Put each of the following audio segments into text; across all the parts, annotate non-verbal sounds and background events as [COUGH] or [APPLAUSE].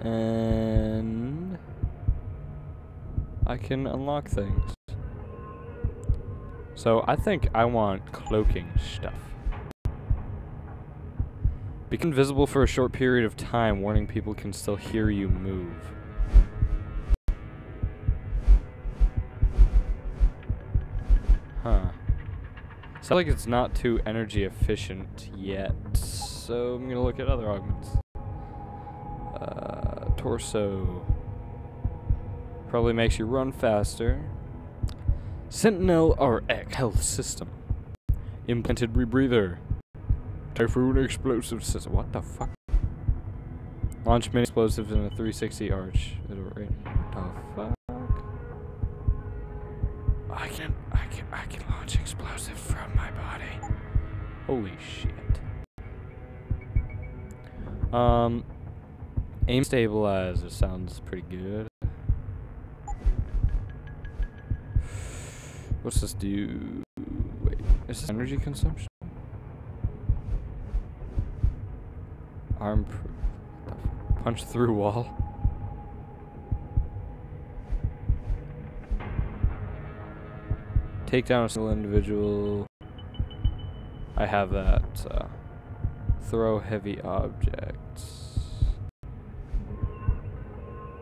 And I can unlock things. So I think I want cloaking stuff. Become invisible for a short period of time, warning people can still hear you move. Huh. Sounds like it's not too energy efficient yet, so I'm gonna look at other augments. Torso. Probably makes you run faster. Sentinel RX health system. Implanted rebreather. Typhoon explosive system. What the fuck? Launch mini explosives in a 360 arch. It'll rate. What the fuck? I can, I can, I can launch explosives from my body. Holy shit. Um, aim stabilizer sounds pretty good. What's this do? Wait, is this energy consumption? Arm punch through wall. Take down a single individual. I have that. Uh, throw heavy objects.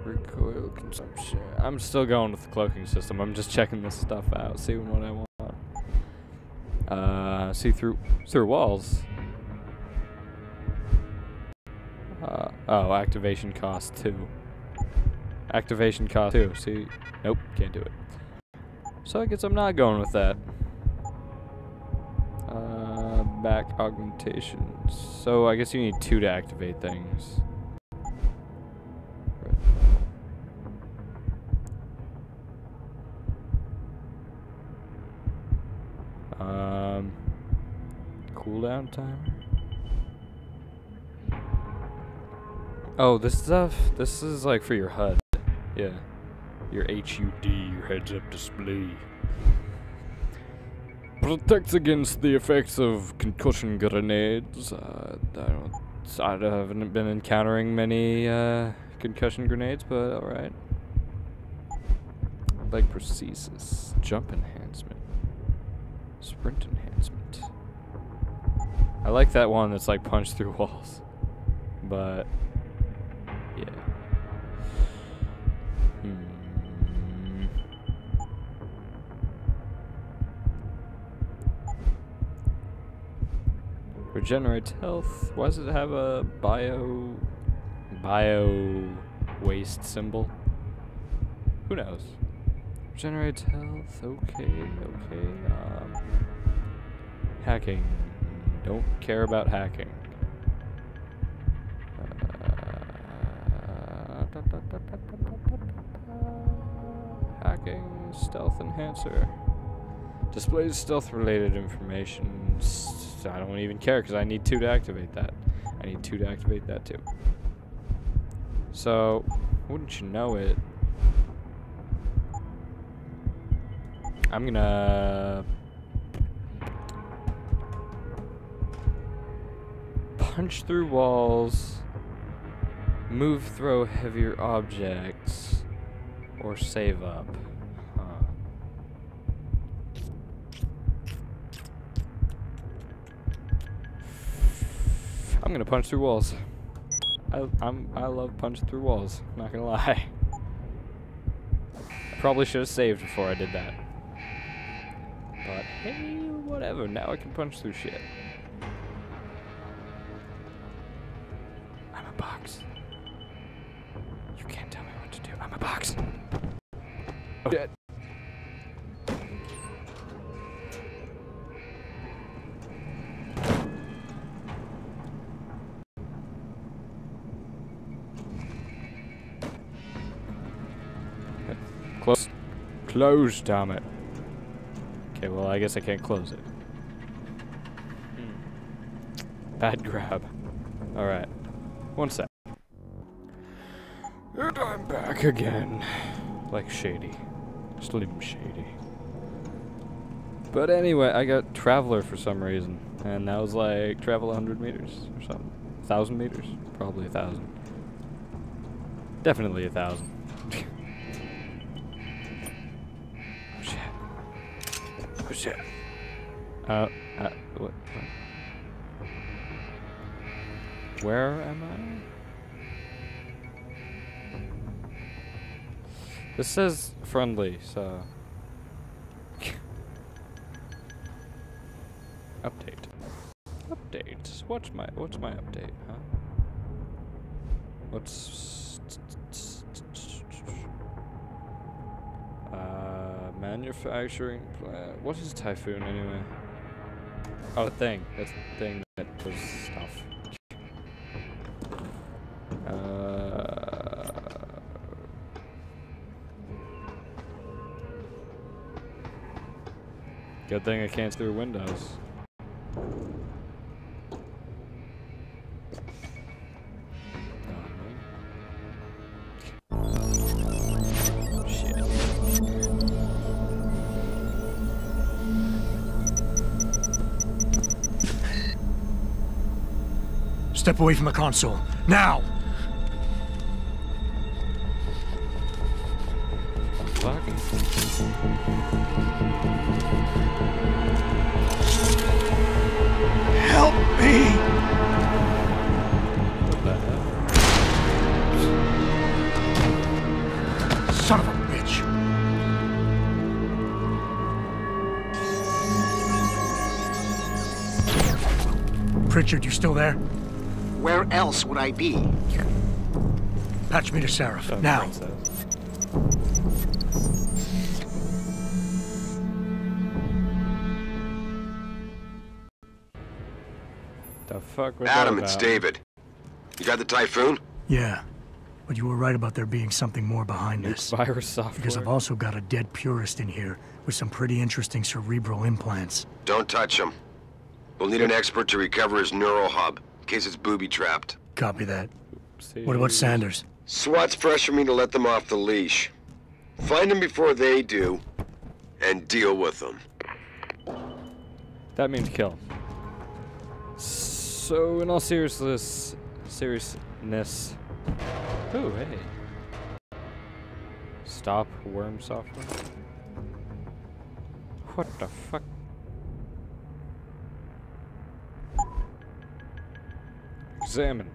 Recoil consumption. I'm still going with the cloaking system. I'm just checking this stuff out, seeing what I want. Uh, see through through walls. Uh, oh, activation cost two. Activation cost two. See, nope, can't do it. So I guess I'm not going with that. Uh, back augmentations. So I guess you need two to activate things. Um, timer. Oh, this stuff. This is like for your HUD. Yeah, your HUD, your heads-up display. Protects against the effects of concussion grenades. Uh, I don't. I haven't been encountering many uh, concussion grenades, but all right. Leg prosthesis, jump enhancement, sprint enhancement. I like that one that's like punch through [LAUGHS] walls, but yeah. Hmm. Regenerates health. Why does it have a bio bio waste symbol? Who knows? Regenerate health. Okay, okay. Um, hacking. Don't care about hacking. Uh, hacking. Stealth enhancer. Displays stealth related information. I don't even care because I need two to activate that. I need two to activate that too. So, wouldn't you know it? I'm gonna punch through walls, move, throw heavier objects, or save up. Huh. I'm gonna punch through walls. I I'm I love punching through walls. Not gonna lie. [LAUGHS] Probably should have saved before I did that. But hey, whatever. Now I can punch through shit. Shit. Close. Close, damn it. Okay, well, I guess I can't close it. Hmm. Bad grab. Alright. One sec. And I'm back again. Like Shady. Slim Shady. But anyway, I got Traveler for some reason. And that was like travel 100 meters or something. 1,000 meters? Probably a 1,000. Definitely a thousand. [LAUGHS] oh shit. Oh shit. Uh, uh, what, what? Where am I? This says friendly, so. update. Update. What's my what's my update, huh? What's uh manufacturing plant? What is typhoon anyway? Oh, thing. That's the thing that does thing I can't through windows. Step away from the console. Now! Fuck. Help me! What the hell? Son of a bitch! Pritchard, you still there? Where else would I be? Patch me to Sarif. Oh, now. princess. The fuck was Adam, that it's? David. You got the Typhoon? Yeah. But you were right about there being something more behind this. Virus software. Because I've also got a dead purist in here with some pretty interesting cerebral implants. Don't touch him. We'll need an expert to recover his neural hub, in case it's booby-trapped. Copy that. See? What about Sanders? SWAT's pressure me to let them off the leash. Find them before they do, and deal with them. That means kill. So, in all seriousness, seriousness. Oh, hey. Stop worm software. What the fuck? Examine.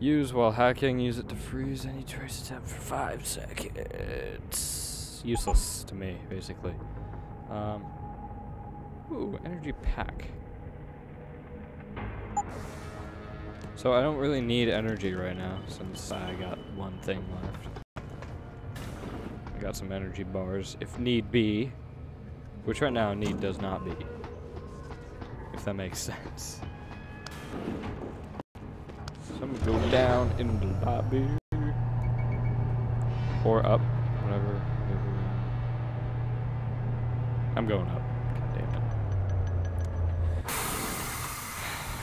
Use while hacking. Use it to freeze any trace attempt for five seconds. Useless to me, basically. Um. Ooh, energy pack. So I don't really need energy right now since I got one thing left. I got some energy bars if need be. Which right now need does not be. If that makes [LAUGHS] sense. I'm gonna go down in the lobby. Or up, whatever. I'm going up. God damn it.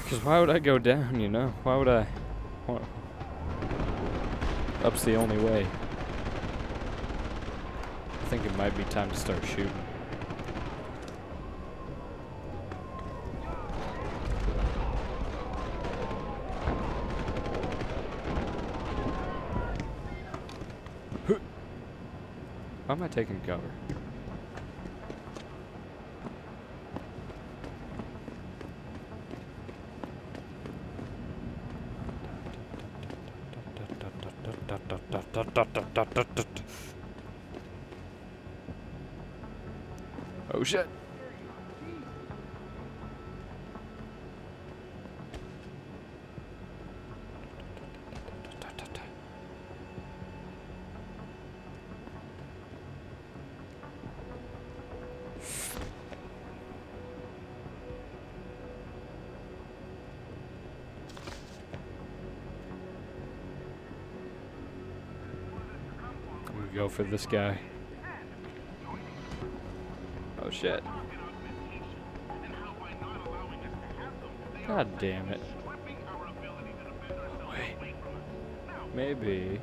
Because why would I go down, you know? Why would I? Up's the only way. I think it might be time to start shooting. Why am I taking cover? Oh shit. Go for this guy. Oh shit. God damn it. Wait. Maybe.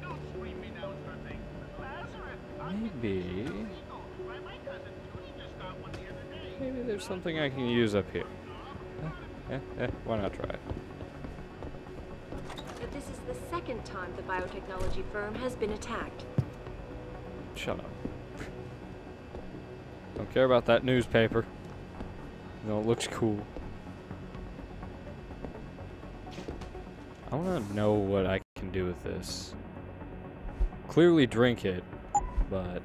Maybe. Maybe there's something I can use up here. Eh, eh, eh, why not try it? But this is the second second time the biotechnology firm has been attacked. Shut up. Don't care about that newspaper. No, it looks cool. I want to know what I can do with this. Clearly drink it, but...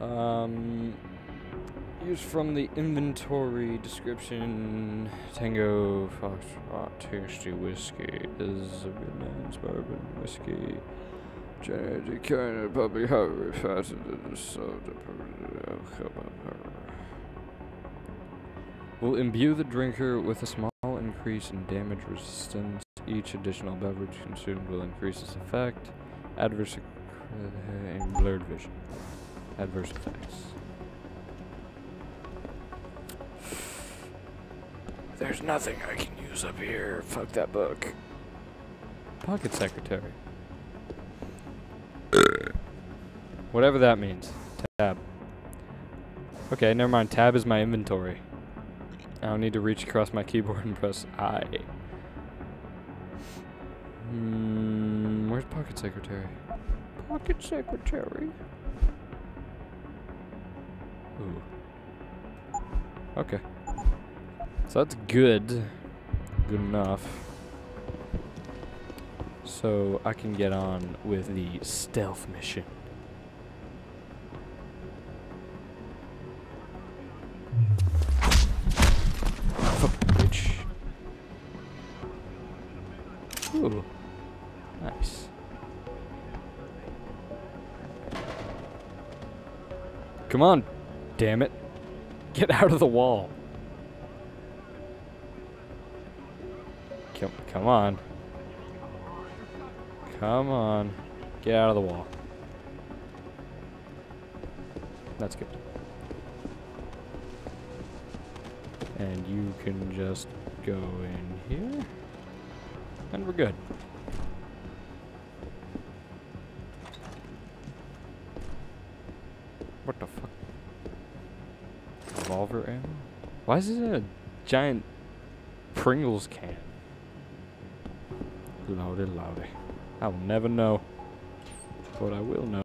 Um... Use from the inventory description. Tango Foxtrot Tasty Whiskey is a good man's bourbon whiskey. Genetic kind of puppy however faster than soda. Will imbue the drinker with a small increase in damage resistance. Each additional beverage consumed will increase its effect. Adverse and blurred vision. Adverse effects. There's nothing I can use up here. Fuck that book. Pocket secretary. Whatever that means. Tab. Okay, never mind. Tab is my inventory. I don't need to reach across my keyboard and press I. Hmm, where's Pocket Secretary? Pocket Secretary. Ooh. Okay. So that's good. Good enough. So I can get on with the stealth mission. Come on, damn it. Get out of the wall. Come, come on. Come on. Get out of the wall. That's good. And you can just go in here. And we're good. What the fuck? Why is it a giant Pringles can? Lordy, lordy. I will never know. But I will know.